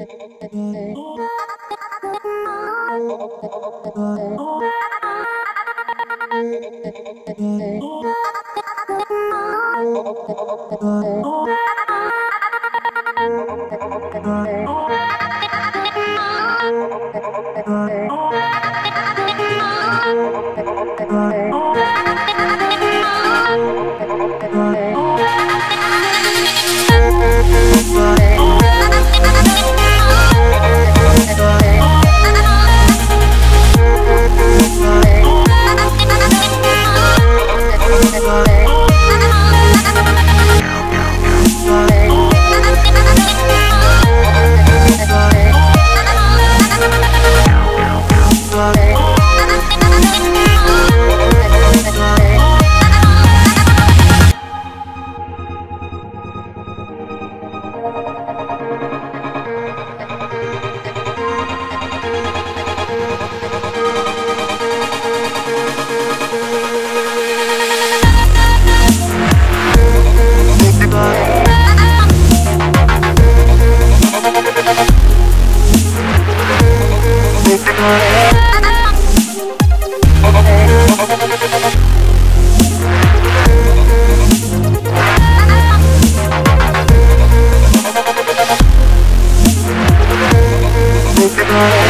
Oh Bye. on it.